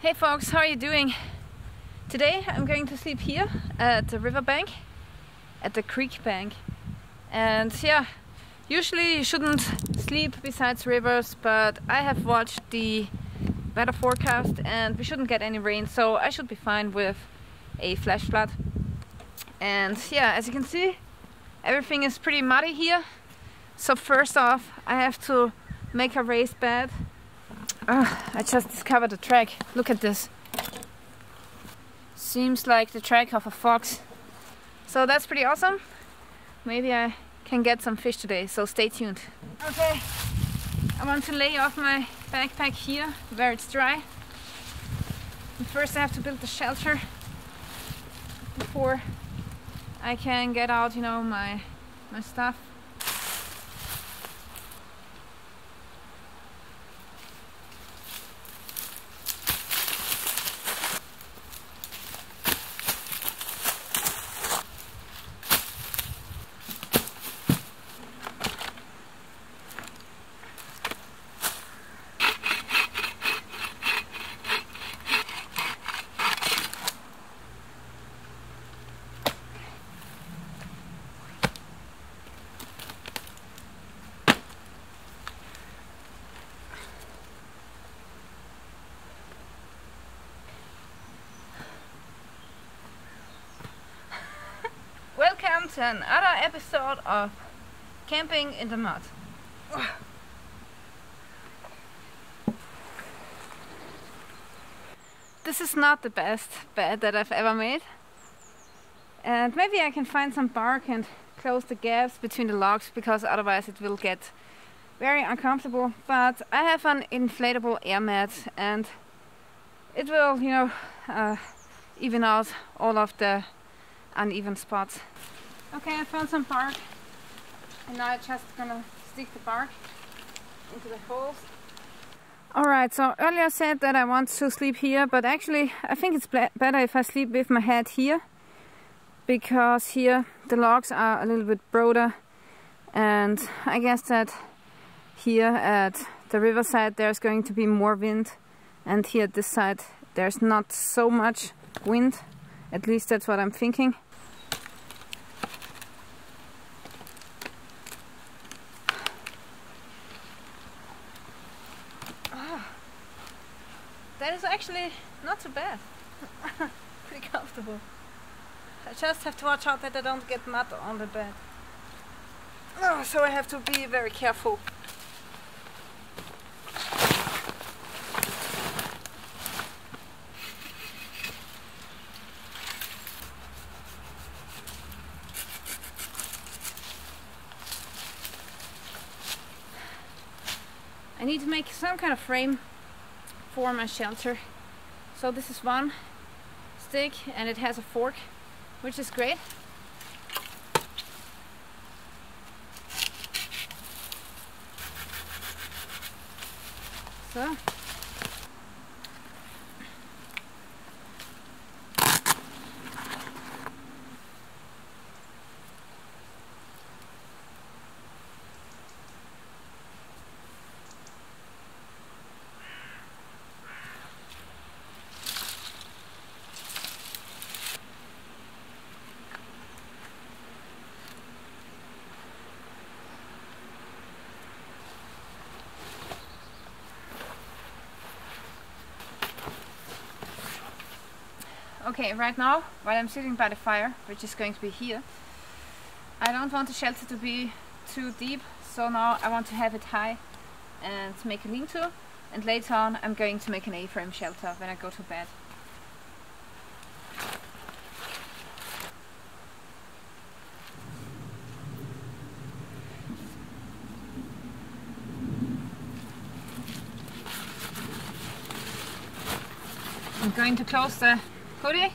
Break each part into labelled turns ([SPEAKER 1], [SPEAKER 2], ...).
[SPEAKER 1] Hey folks, how are you doing? Today I'm going to sleep here at the riverbank, at the creek bank. And yeah, usually you shouldn't sleep besides rivers, but I have watched the weather forecast and we shouldn't get any rain, so I should be fine with a flash flood. And yeah, as you can see, everything is pretty muddy here. So first off, I have to make a raised bed Oh, I just discovered a track. Look at this. Seems like the track of a fox. So that's pretty awesome. Maybe I can get some fish today, so stay tuned. Okay, I want to lay off my backpack here where it's dry. And first I have to build the shelter before I can get out, you know, my, my stuff. To another episode of Camping in the Mud. This is not the best bed that I've ever made. And maybe I can find some bark and close the gaps between the logs because otherwise it will get very uncomfortable. But I have an inflatable air mat and it will, you know, uh, even out all of the uneven spots. Okay, I found some bark and now I'm just gonna stick the bark into the holes. Alright, so earlier I said that I want to sleep here, but actually I think it's better if I sleep with my head here because here the logs are a little bit broader and I guess that here at the riverside there's going to be more wind and here at this side there's not so much wind, at least that's what I'm thinking. That is actually not too bad. Pretty comfortable. I just have to watch out that I don't get mud on the bed. Oh, so I have to be very careful. I need to make some kind of frame for my shelter. So this is one stick and it has a fork, which is great. So Okay, right now, while I'm sitting by the fire, which is going to be here, I don't want the shelter to be too deep, so now I want to have it high and make a lean-to, and later on I'm going to make an A-frame shelter when I go to bed. I'm going to close the Cody?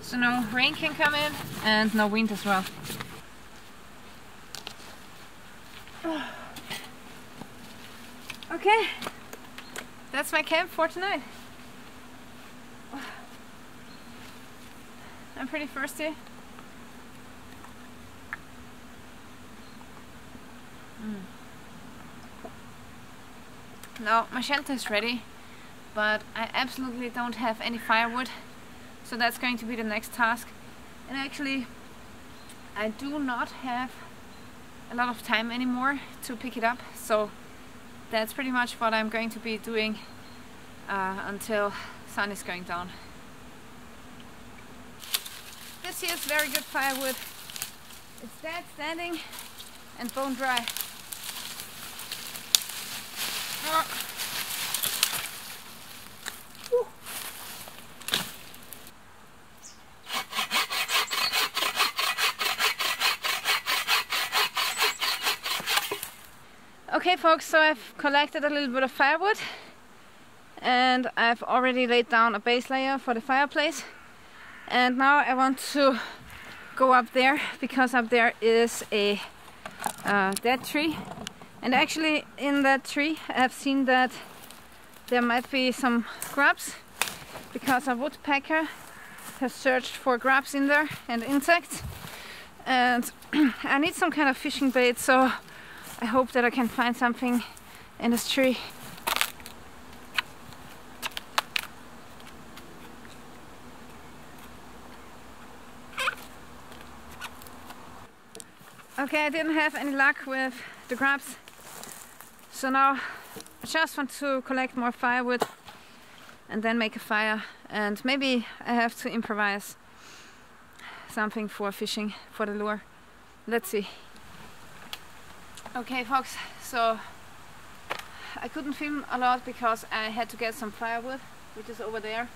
[SPEAKER 1] So no rain can come in and no wind as well. Okay, that's my camp for tonight. I'm pretty thirsty. Mm. now my shelter is ready, but I absolutely don't have any firewood, so that's going to be the next task. And actually, I do not have a lot of time anymore to pick it up, so that's pretty much what I'm going to be doing uh, until sun is going down. This here is very good firewood. It's dead standing and bone dry. Okay folks, so I've collected a little bit of firewood and I've already laid down a base layer for the fireplace. And now I want to go up there because up there is a uh, dead tree. And actually in that tree I've seen that there might be some grubs because a woodpecker has searched for grubs in there and insects. And I need some kind of fishing bait so I hope that I can find something in this tree Okay, I didn't have any luck with the grubs. So now I just want to collect more firewood and then make a fire. And maybe I have to improvise something for fishing for the lure. Let's see. Okay folks, so I couldn't film a lot because I had to get some firewood, which is over there.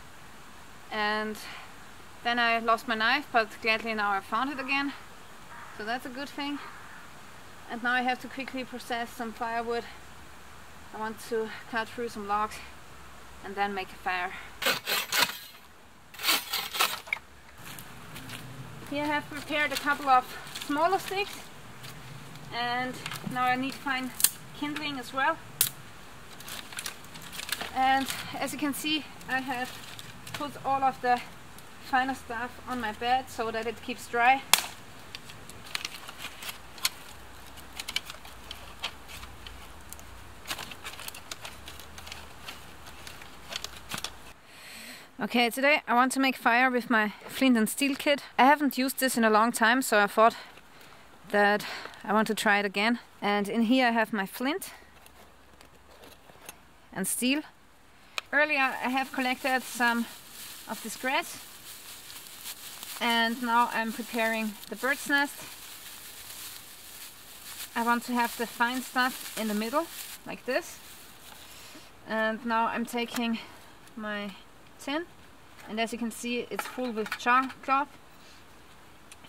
[SPEAKER 1] And then I lost my knife, but gladly now I found it again. So that's a good thing. And now I have to quickly process some firewood. I want to cut through some logs and then make a fire. Here I have prepared a couple of smaller sticks and now I need to find kindling as well. And as you can see I have put all of the finer stuff on my bed so that it keeps dry. Okay, today I want to make fire with my flint and steel kit. I haven't used this in a long time, so I thought that I want to try it again. And in here I have my flint and steel. Earlier I have collected some of this grass and now I'm preparing the bird's nest. I want to have the fine stuff in the middle, like this. And now I'm taking my tin and as you can see it's full with char cloth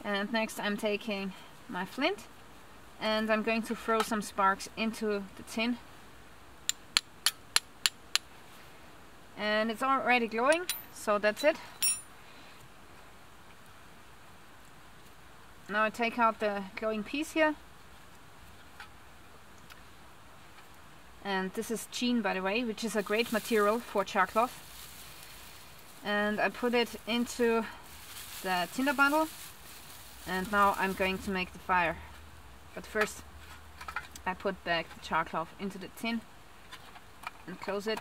[SPEAKER 1] and next I'm taking my flint and I'm going to throw some sparks into the tin. And it's already glowing so that's it. Now I take out the glowing piece here. And this is jean by the way which is a great material for char cloth. And I put it into the tinder bundle. And now I'm going to make the fire but first I put back the char cloth into the tin and close it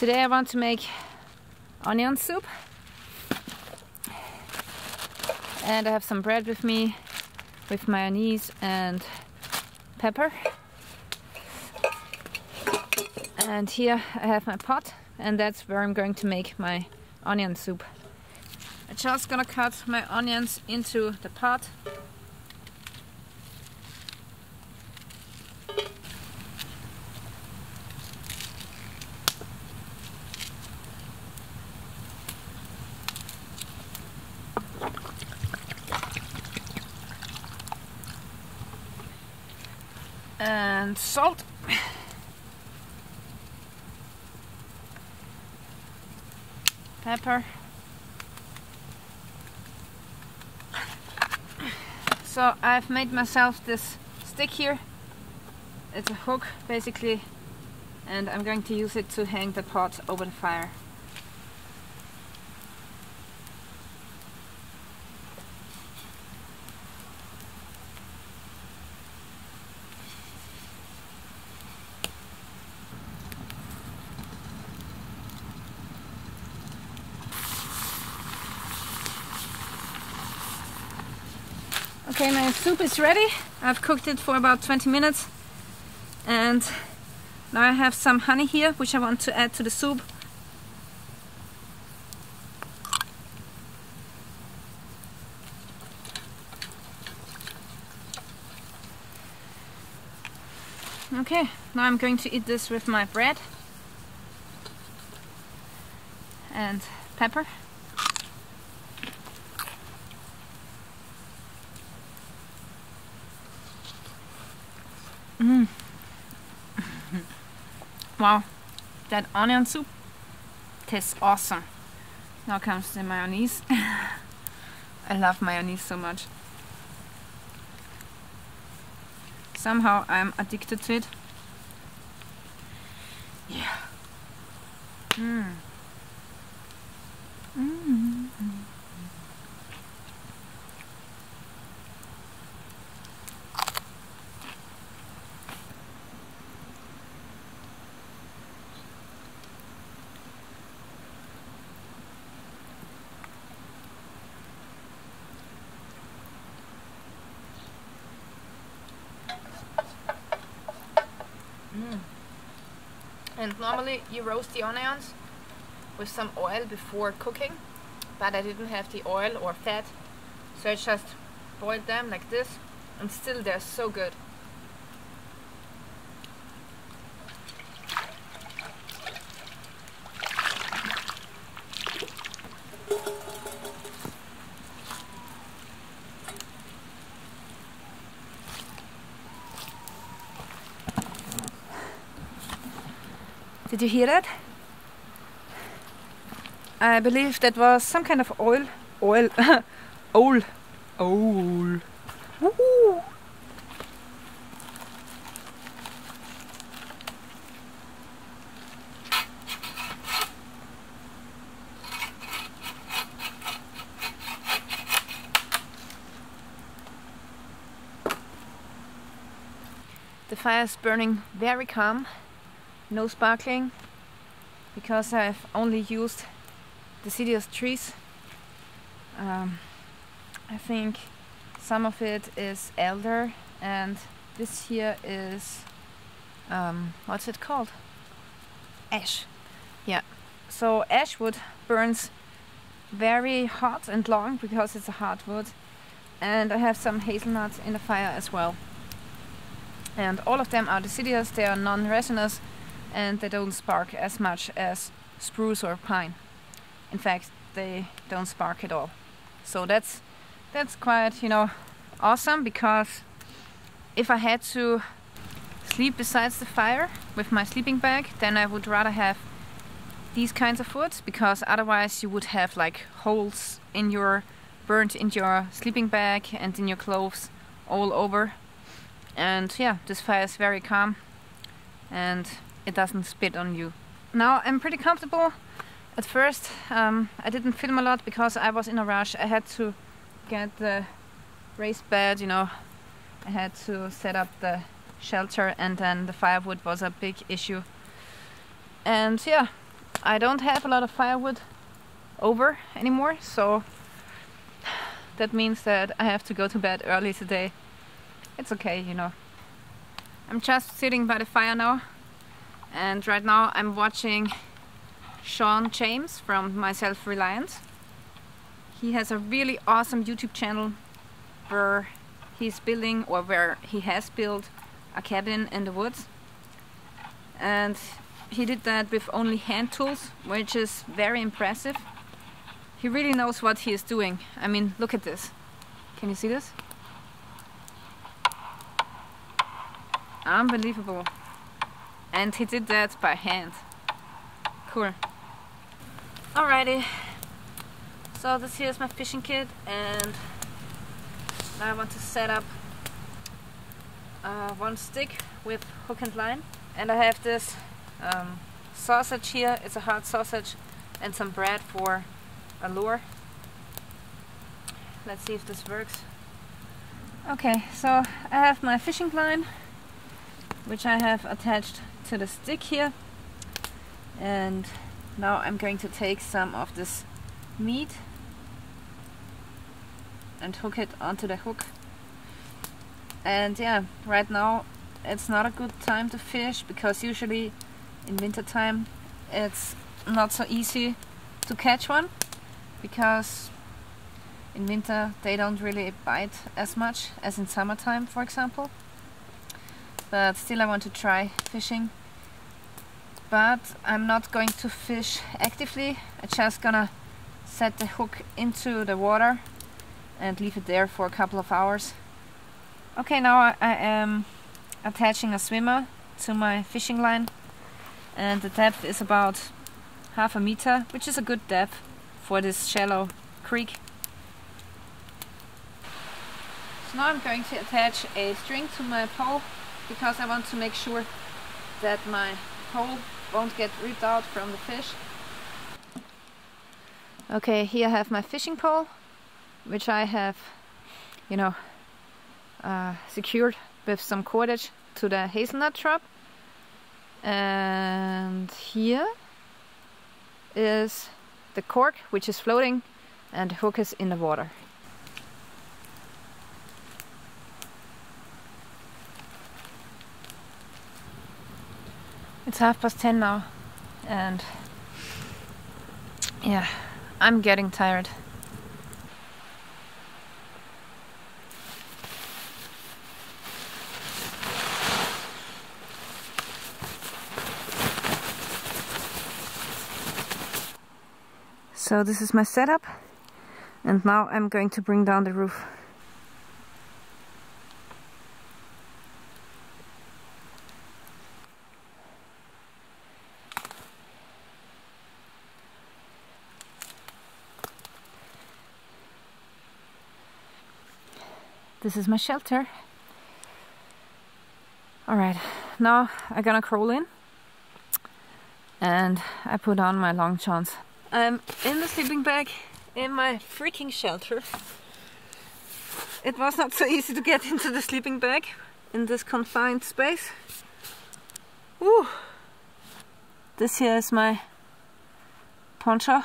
[SPEAKER 1] Today I want to make onion soup. And I have some bread with me with mayonnaise and pepper. And here I have my pot and that's where I'm going to make my onion soup. I'm just gonna cut my onions into the pot. and salt. Pepper. So I've made myself this stick here. It's a hook basically and I'm going to use it to hang the pot over the fire. Okay, my soup is ready. I've cooked it for about 20 minutes. And now I have some honey here, which I want to add to the soup. Okay, now I'm going to eat this with my bread and pepper. Mm. Wow, that onion soup tastes awesome. Now comes the mayonnaise. I love mayonnaise so much. Somehow I'm addicted to it. Yeah. Mm. Mm. And normally you roast the onions with some oil before cooking, but I didn't have the oil or fat, so I just boiled them like this, and still they're so good. Did you hear that? I believe that was some kind of oil. Oil. oil. Oil. The fire is burning very calm no sparkling because I've only used deciduous trees. Um, I think some of it is elder and this here is um, what's it called? Ash. Yeah. So ash wood burns very hot and long because it's a hardwood and I have some hazelnuts in the fire as well. And all of them are deciduous, they are non-resinous and they don't spark as much as spruce or pine. In fact, they don't spark at all. So that's that's quite, you know, awesome because if I had to sleep besides the fire with my sleeping bag, then I would rather have these kinds of woods because otherwise you would have like holes in your burnt in your sleeping bag and in your clothes all over. And yeah, this fire is very calm and it doesn't spit on you. Now I'm pretty comfortable. At first um, I didn't film a lot because I was in a rush. I had to get the raised bed, you know, I had to set up the shelter and then the firewood was a big issue. And yeah, I don't have a lot of firewood over anymore, so that means that I have to go to bed early today. It's okay, you know. I'm just sitting by the fire now and right now I'm watching Shawn James from My Self Reliance. he has a really awesome YouTube channel where he's building or where he has built a cabin in the woods. And he did that with only hand tools which is very impressive. He really knows what he is doing. I mean look at this. Can you see this? Unbelievable and he did that by hand. Cool. Alrighty. So this here is my fishing kit and now I want to set up uh, one stick with hook and line. And I have this um, sausage here, it's a hard sausage and some bread for a lure. Let's see if this works. Okay, so I have my fishing line which I have attached to the stick here. And now I'm going to take some of this meat and hook it onto the hook. And yeah right now it's not a good time to fish because usually in winter time it's not so easy to catch one because in winter they don't really bite as much as in summertime for example but still I want to try fishing. But I'm not going to fish actively. I'm just gonna set the hook into the water and leave it there for a couple of hours. Okay now I, I am attaching a swimmer to my fishing line. And the depth is about half a meter which is a good depth for this shallow creek. So now I'm going to attach a string to my pole because I want to make sure that my pole won't get ripped out from the fish. Okay, here I have my fishing pole, which I have, you know, uh, secured with some cordage to the hazelnut trap. And here is the cork, which is floating, and the hook is in the water. It's half past ten now, and yeah, I'm getting tired. So this is my setup and now I'm going to bring down the roof. This is my shelter. Alright, now I'm gonna crawl in and I put on my long johns. I'm in the sleeping bag in my freaking shelter. It was not so easy to get into the sleeping bag in this confined space. Woo! This here is my poncho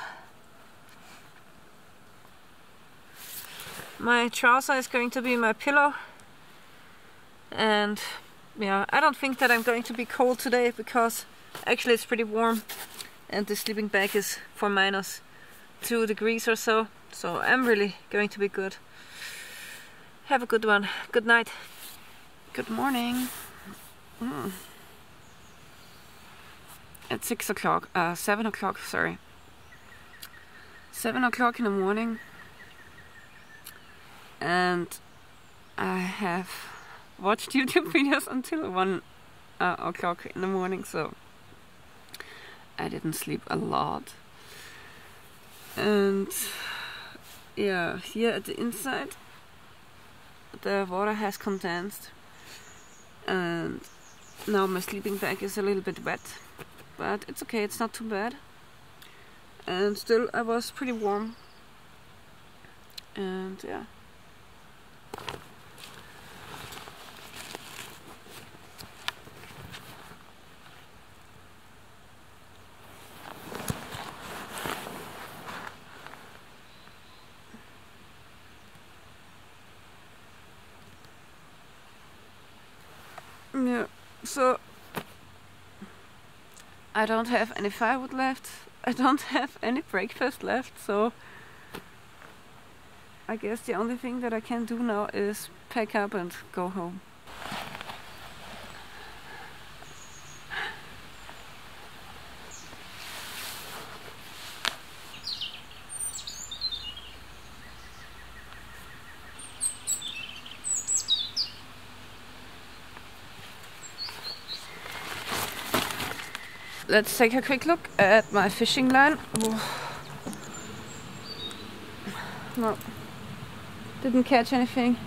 [SPEAKER 1] my trouser is going to be my pillow. And yeah I don't think that I'm going to be cold today because actually it's pretty warm and the sleeping bag is for minus two degrees or so. So I'm really going to be good. Have a good one. Good night. Good morning. Mm. at six o'clock uh, seven o'clock sorry. Seven o'clock in the morning and I have watched YouTube videos until 1 uh, o'clock in the morning, so I didn't sleep a lot. And yeah, here at the inside, the water has condensed, and now my sleeping bag is a little bit wet, but it's okay, it's not too bad. And still, I was pretty warm, and yeah. Yeah, so I don't have any firewood left. I don't have any breakfast left, so I guess the only thing that I can do now is pack up and go home. Let's take a quick look at my fishing line. No, didn't catch anything.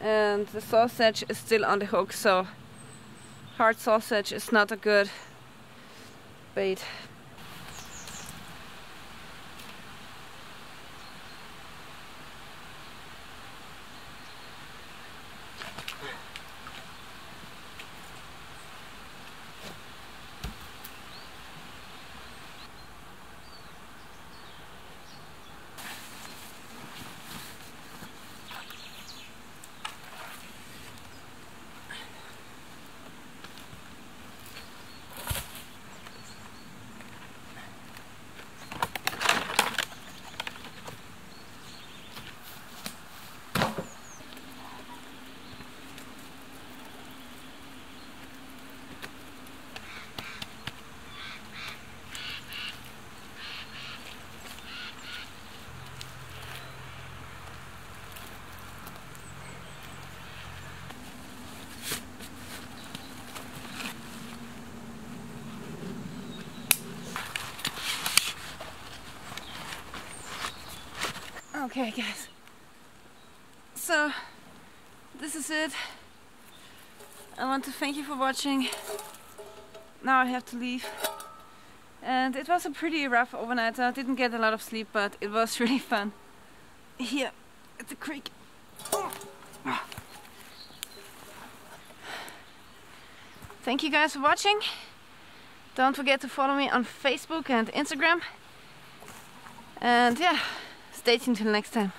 [SPEAKER 1] And the sausage is still on the hook, so hard sausage is not a good bait. Okay guys, so this is it. I want to thank you for watching. Now I have to leave. And it was a pretty rough overnight. I didn't get a lot of sleep, but it was really fun. Here at the creek. Thank you guys for watching. Don't forget to follow me on Facebook and Instagram. And yeah. Stay tuned till next time.